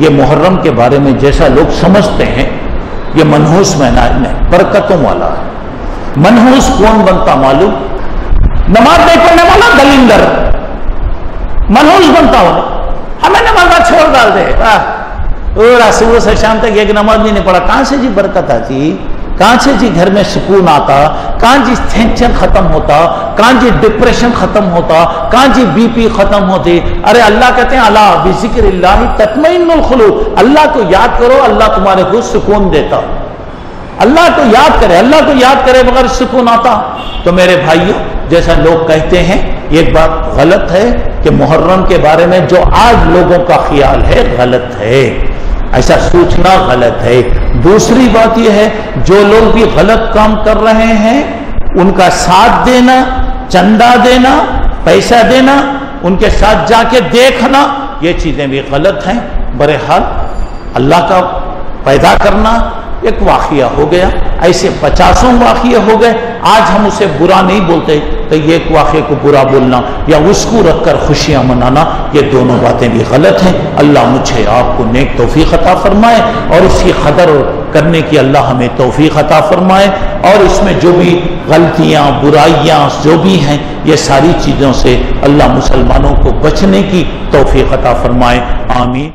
ये मुहर्रम के बारे में जैसा लोग समझते हैं, ये मनहूस महीना नहीं बरकतों वाला है। मनहूस कौन बनता मालूम? नमाज़ नहीं पढ़ने वाला दलिंदर। मनहूस बनता हो हमें नमाजा छोड़ डाल दे। सुबह से शाम तक एक नमाज़ भी नहीं पढ़ा। कहाँ से जी बरकत आती? कहाँ से जी घर में सुकून आता कहाँ जी टेंशन खत्म होता कहाँ जी डिप्रेशन खत्म होता कहाँ जी बीपी खत्म होती। अरे अल्लाह कहते हैं, अल्लाह बिजिक्र तत्मिनुल खुलूब अल्लाह को याद करो, अल्लाह तुम्हारे को सुकून देता। अल्लाह को याद करे, अल्लाह को याद करे बगैर सुकून आता। तो मेरे भाइयों, जैसा लोग कहते हैं, एक बात गलत है कि मुहर्रम के बारे में जो आज लोगों का ख्याल है, गलत है। ऐसा सोचना गलत है। दूसरी बात यह है, जो लोग भी गलत काम कर रहे हैं, उनका साथ देना, चंदा देना, पैसा देना, उनके साथ जाके देखना, ये चीज़ें भी गलत हैं। बहरहाल, अल्लाह का पैदा करना एक वाकिया हो गया, ऐसे पचासों वाकिया हो गए, आज हम उसे बुरा नहीं बोलते। तो ये एक वाक़े को बुरा बोलना या उसको रख कर खुशियाँ मनाना, ये दोनों बातें भी गलत हैं। अल्लाह मुझे आपको नेक तोफ़ी अता फरमाए और इसकी कदर करने की अल्लाह हमें तोफ़ी अता फरमाए और इसमें जो भी गलतियाँ, बुराइयाँ जो भी हैं, ये सारी चीज़ों से अल्लाह मुसलमानों को बचने की तोफ़ी अता फरमाए। आमीन।